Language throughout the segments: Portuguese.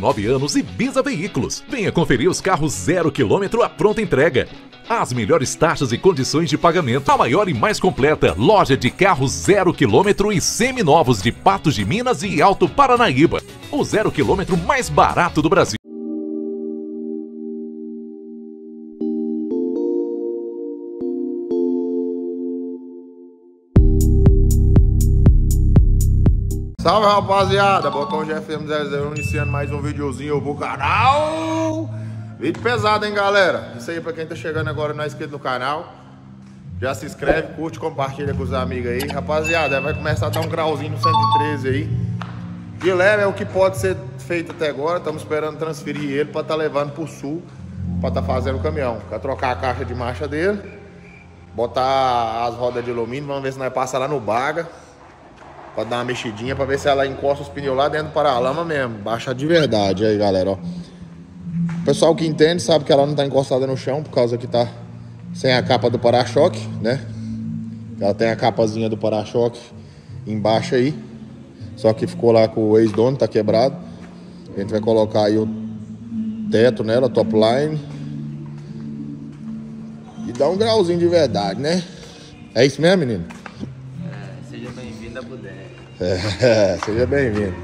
29 anos e Bisa Veículos. Venha conferir os carros zero quilômetro à pronta entrega. As melhores taxas e condições de pagamento. A maior e mais completa loja de carros zero quilômetro e seminovos de Patos de Minas e Alto Paranaíba. O zero quilômetro mais barato do Brasil. Salve rapaziada, Botão GFM00 iniciando mais um videozinho pro canal. Vídeo pesado hein galera? Isso aí pra quem tá chegando agora não é inscrito no canal Já se inscreve, curte, compartilha com os amigos aí. Rapaziada, vai começar a dar um grauzinho no 113 aí. De leve é o que pode ser feito até agora. Estamos esperando transferir ele pra tá levando pro sul Pra tá fazendo o caminhão. Pra trocar a caixa de marcha dele Botar as rodas de alumínio, vamos ver se nós passa lá no Baga Pra dar uma mexidinha, pra ver se ela encosta os pneus lá dentro do paralama mesmo. Baixa de verdade aí, galera, ó. O pessoal que entende sabe que ela não tá encostada no chão, por causa que tá sem a capa do para-choque, né? Ela tem a capazinha do para-choque embaixo aí. Só que ficou lá com o ex-dono, tá quebrado. A gente vai colocar aí o teto nela, top line. E dar um grauzinho de verdade, né? É isso mesmo, menino? É, seja bem-vindo.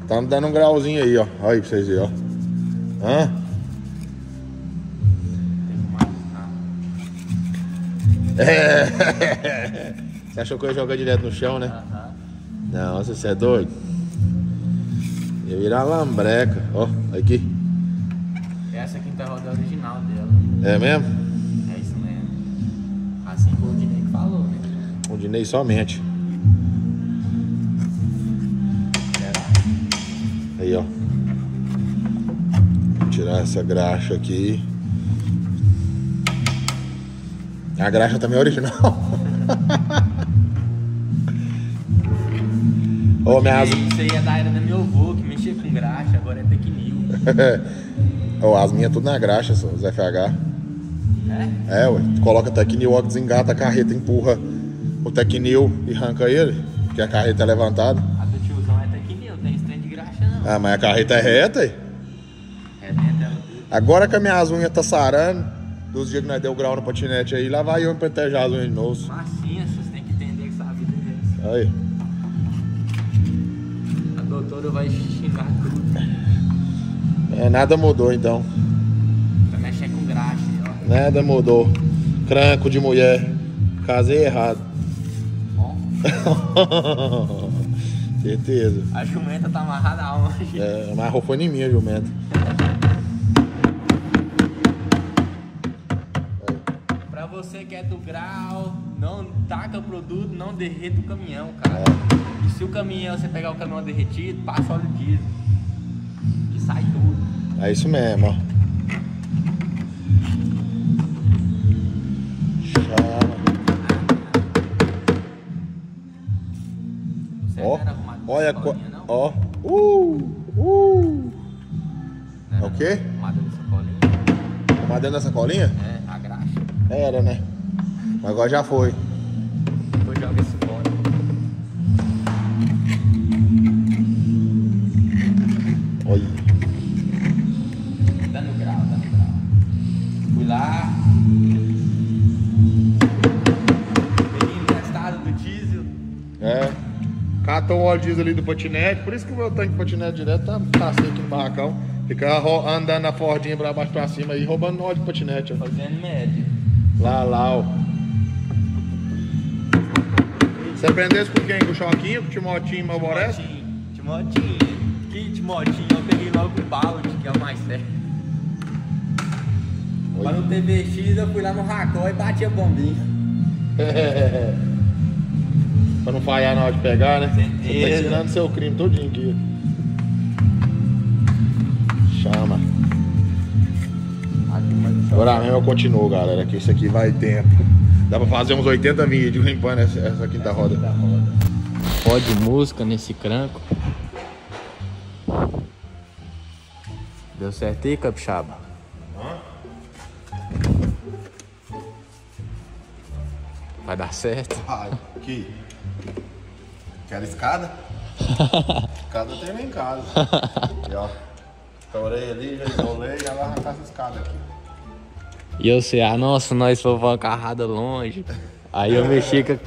Estamos dando um grauzinho aí, ó. Olha aí pra vocês verem, ó. Hã? É. Você achou que eu ia jogar direto no chão, né? Não, você é doido? Ia virar lambreca. Ó, aqui. Essa quinta roda é original dela. É mesmo? É isso mesmo. Assim como o Dinei que falou, né? O Dinei somente. Aí, ó. Vou tirar essa graxa aqui. A graxa também é original. Ô, minha asa... Isso aí é da era do meu avô, que mexia com graxa, agora é Tecnil. Ô, as minhas tudo na graxa, só, os FH. É? É, ué. Tu coloca Tecnil, ó, desengata a carreta, empurra o Tecnil e arranca ele, porque a carreta é levantada. Graxa não. Ah, mas a carreta é reta aí. É dentro dela tudo. Agora que a minha unha tá sarando, dos dias que nós deu grau no patinete aí, lá vai eu empentejar as unhas de novo. Massinha, vocês têm que entender que essa vida é essa. Aí. A doutora vai xingar tudo. É, nada mudou então. Vai mexer com graxa, ó. Nada mudou. Cranco de mulher. Casei errado. Bom, Certeza. a jumenta tá amarrada a onde? É, amarrou foi em mim, jumento. Pra você que é do grau, não taca o produto, não derreta o caminhão, cara. E se o caminhão, você pegar o caminhão derretido, passa óleo diesel. Que sai tudo. É isso mesmo, ó. Ó, olha, ó. Uh, uh. É o quê? Arrumada dessa colinha? Arrumar dentro dessa colinha? É, a graxa. Era, né? Mas agora já foi. Depois joga esse fora. Olha. Dando grau, dando grau. Fui lá. Peguei emprestado do diesel. É. Catou o óleo diesel ali do patinete, por isso que o meu tanque de patinete direto tá, tá seco no barracão. Fica andando a Fordinha pra baixo pra cima aí, roubando óleo de patinete, ó. Fazendo média. Lá, lá, ó. Você aprendesse com quem? Com o Choquinho, com o Timotinho Malboré? Timotinho. Timotinho. Que Timotinho? Eu peguei logo o balde, que é o mais certo. Não ter vestido, eu fui lá no racó e bati a bombinha. pra não falhar na hora de pegar, né? Você tá Certeza. ensinando seu crime todinho aqui. Chama. Agora mesmo eu continuo, galera, que isso aqui vai tempo. Dá pra fazer uns 80 vídeos limpando essa, essa quinta roda. Pode música nesse cranco. Deu certo aí, capixaba? Vai dar certo? Ah, aqui. Quer escada? escada tem lá em casa. E, ó. Estourei ali, já isolei e ela arrancar essa escada aqui. E eu sei, ah, nossa, nós fomos uma carrada longe. Aí eu mexi com,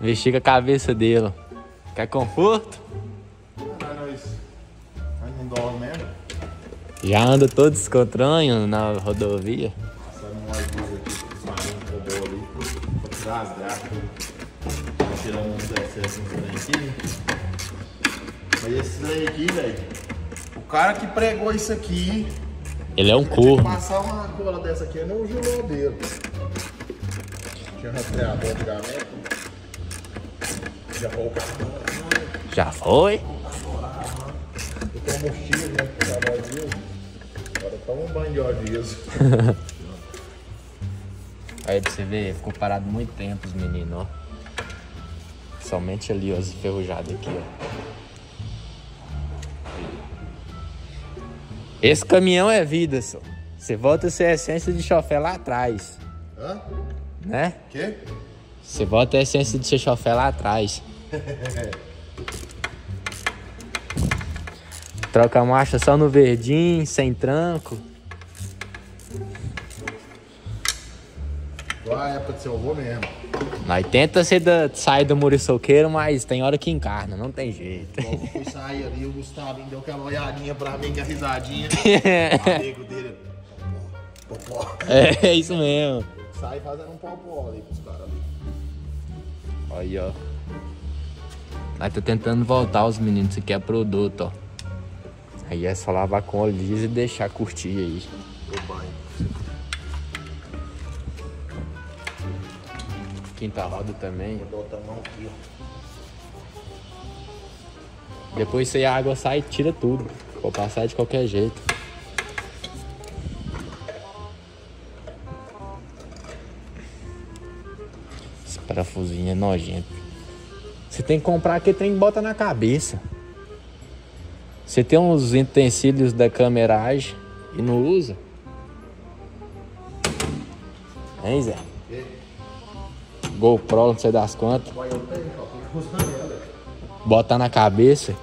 mexi com a cabeça dele. Quer conforto? Não, não. Já anda todo descontranho na rodovia. Passando um ônibus aqui, o Marinho roubou ali. Vou tirar tirar uns excessos uns trem aqui. Mas esse trem aqui, velho. O cara que pregou isso aqui. Ele é um que corno. passar uma cola dessa aqui no gilô dele. Tinha rastreador antigamente. Já vou o carro. Já foi? Tomo X, né? Por causa disso. Agora toma um banho de diesel. Aí pra você ver, ficou parado muito tempo os meninos, ó. Somente ali, ó, as enferrujadas aqui, ó. Esse caminhão é vida, só. Você volta a ser a essência de chofé lá atrás, Hã? né? Quê? Você volta a essência de ser chofé lá atrás. Troca a marcha só no verdinho, sem tranco. Vai, é pra ser eu vou mesmo. Nós tenta ser da, sair do muriçoqueiro, mas tem hora que encarna, não tem jeito. Logo fui sair ali, o Gustavinho deu aquela olhadinha pra mim, que a risadinha. Amigo dele. Popó. É isso mesmo. Sai fazendo um popó ali pros caras ali. Aí, ó. Nós tá tentando voltar os meninos, isso aqui é produto, ó. Aí é só lavar com óleo diesel e deixar curtir aí. Quinta roda também. Vou outra mão aqui, ó. Depois se a água sai, tira tudo. Vou passar de qualquer jeito. Esse parafusinho é nojento. Você tem que comprar aquele trem que bota na cabeça. Você tem uns utensílios da cameragem e não usa? Hein, Zé? GoPro, não sei das quantas. Vai, eu tenho, ó. Fica usando ela. Bota na cabeça.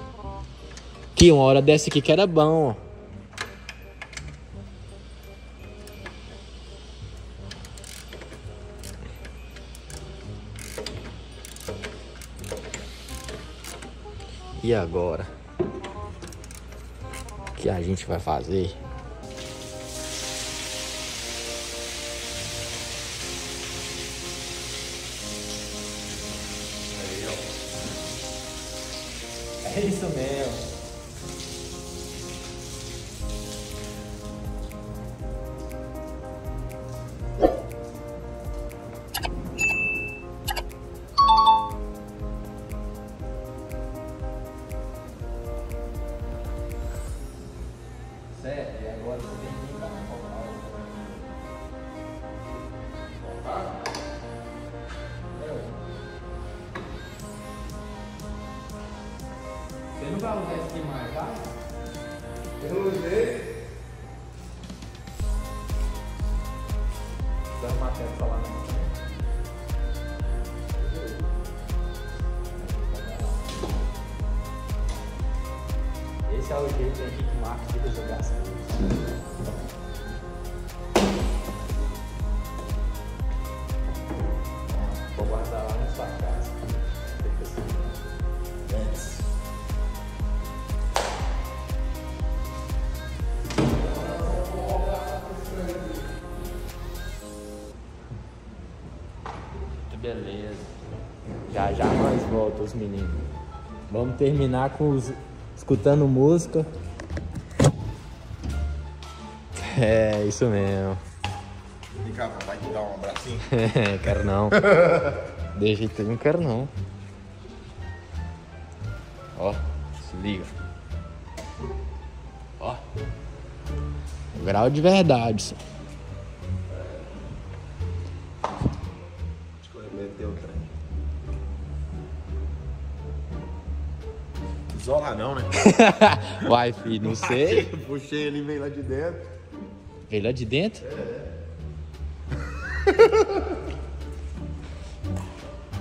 Que uma hora dessa aqui que era bom, ó. E agora? O que a gente vai fazer? É isso Esse é o jeito aqui que o Marcos fica jogar as coisas. Vou guardar lá na sua casa. Antes. Beleza. Já já nós voltamos, os meninos. Vamos terminar com os. Escutando música. É, isso mesmo. Vem cá, papai, te dar um abracinho. quero não. De jeito nenhum, quero não. Ó, se liga. Ó. Grau de verdade. só. Isola não, né? Uai, filho, não sei. Puxei ele e veio lá de dentro. Veio lá de dentro?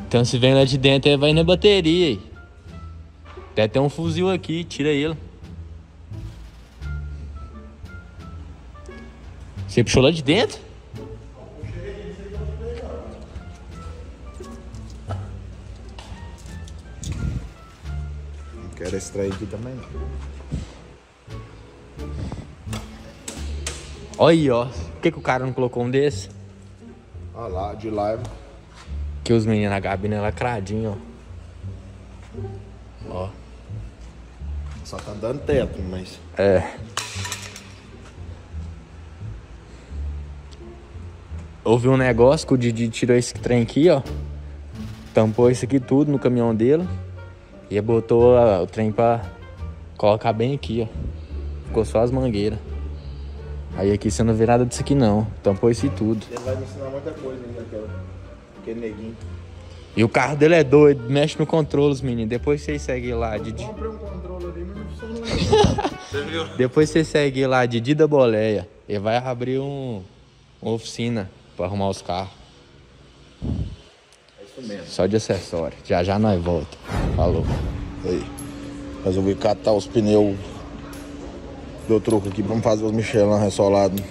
Então se vem lá de dentro, aí vai na bateria. Até tem um fuzil aqui, tira ele. Você puxou lá de dentro? Extrair aqui também. Olha aí, ó. Por que, que o cara não colocou um desse? Olha lá, de live. Que os meninos, a Gabi, né? Lacradinho, ó. Ó. Só tá dando teto, mas. É. Houve um negócio que o Didi tirou esse trem aqui, ó. Tampou isso aqui tudo no caminhão dele. E botou a- o trem pra colocar bem aqui, ó. Ficou só as mangueiras. Aí aqui você não vê nada disso aqui não. Tampou isso e tudo. Ele vai me ensinar muita coisa ainda, aquela. Aquele neguinho. E o carro dele é doido, mexe no controle, os meninos. Depois vocês seguem lá, Didi. Comprei um controle ali, mas não funcionou. Você viu? Depois você segue lá, Didi da Boleia. Ele vai abrir um, uma oficina pra arrumar os carros. Só de acessório. Já já nós volta. Falou. Aí. Resolvi catar os pneus do truco aqui pra fazer os Michelin ressolados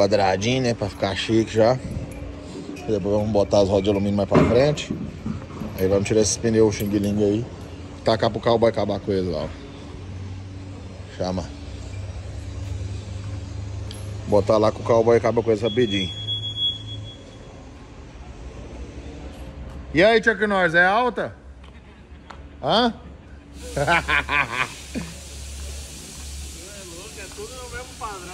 quadradinho, né? Pra ficar chique já. Depois vamos botar as rodas de alumínio mais pra frente. Aí vamos tirar esses pneus xing-ling aí. Tacar pro carro vai acabar com eles lá, ó. Chama. Botar lá que o cowboy acaba com eles rapidinho. E aí, Chuck Norris, é alta? Hã?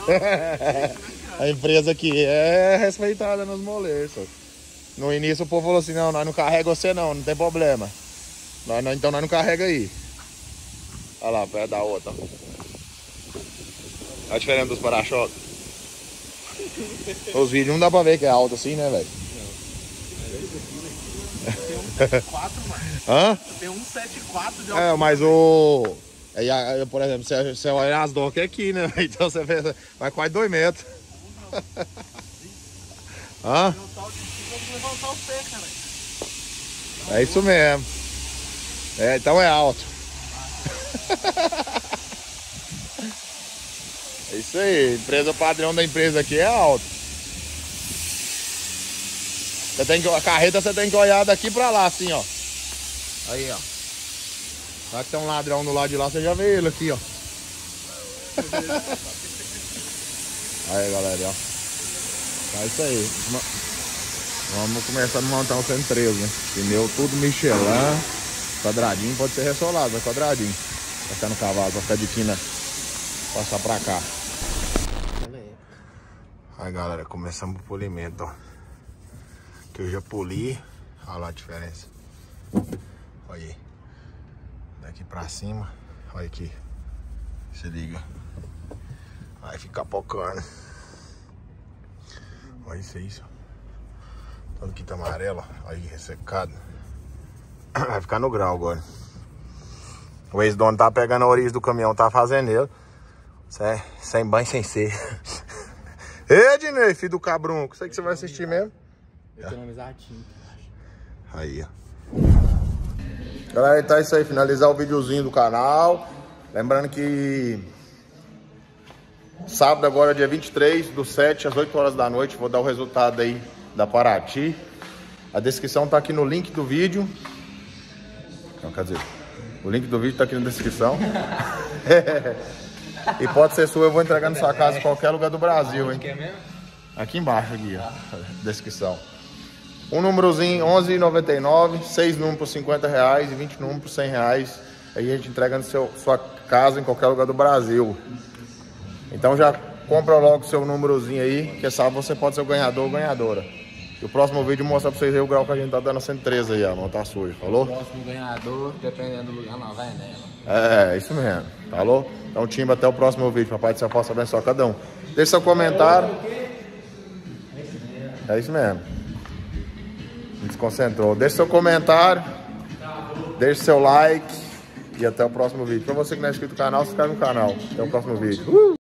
A empresa aqui é respeitada nos moleços. No início o povo falou assim, não, nós não carrega você não, não tem problema. Nós, nós- então nós não carrega aí. Olha lá, perto da outra. A diferença dos para-choques. Os vídeos não dá pra ver que é alto assim, né, velho? Hã? Tem um 74 de É, mas o. Aí, aí, por exemplo, você, você olha as docas aqui, né? Então você vê, vai quase dois metros. Hã? É isso mesmo. É, então é alto. É isso aí, empresa padrão da empresa aqui é alto. Você tem que, a carreta você tem que olhar daqui pra lá, assim, ó. Aí, ó. Vai que tem um ladrão do lado de lá, você já vê ele aqui, ó. aí, galera, ó. É isso aí. Vamos começar a montar o 113, né? Pneu tudo Michelin. Quadradinho, pode ser ressolado, mas quadradinho. Vai ficar no cavalo, vai ficar de quina. Passar pra cá. Aí galera, começamos o polimento, ó. Que eu já poli. Olha lá a diferença. Olha aí. Daqui pra cima. Olha aqui. Se liga. Vai ficar pocando. Olha isso aí, ó. Todo aqui tá amarelo, aí, ressecado. Vai ficar no grau agora. O ex-dono tá pegando a origem do caminhão, tá fazendo ele. Sem, sem banho, sem ser. Ê, Dinei, filho do cabrunco. Isso aí que você vai assistir mesmo? Economizar a tinta. Aí, ó. Galera, então é isso aí. Finalizar o videozinho do canal. Lembrando que sábado agora, dia 23 do 7 às 8 horas da noite, vou dar o resultado aí da Paraty. A descrição tá aqui no link do vídeo. Não, quer dizer, o link do vídeo tá aqui na descrição. e pode ser sua, eu vou entregar na sua casa em qualquer lugar do Brasil, hein? Quer mesmo? Aqui embaixo, aqui, ó. Descrição. Um númerozinho, 11,99. Seis números por 50 reais e 20 números por 100 reais. Aí a gente entrega na seu, sua casa em qualquer lugar do Brasil. Então já compra logo seu númerozinho aí, que sabe você pode ser o ganhador ou ganhadora. E o próximo vídeo mostra pra vocês aí o grau que a gente tá dando a 113 aí, ó. Não tá sujo, falou? Próximo ganhador, dependendo do lugar, não vai nela. É, isso mesmo. Falou? Então, Timba, até o próximo vídeo. Papai do céu possa abençoar cada um. Deixe seu comentário. É isso mesmo. Desconcentrou. Deixe seu comentário. Deixe seu like. E até o próximo vídeo. Pra você que não é inscrito no canal, se inscreve no canal. Até o próximo vídeo. Uh!